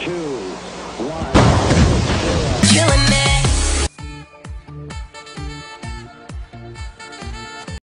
Two.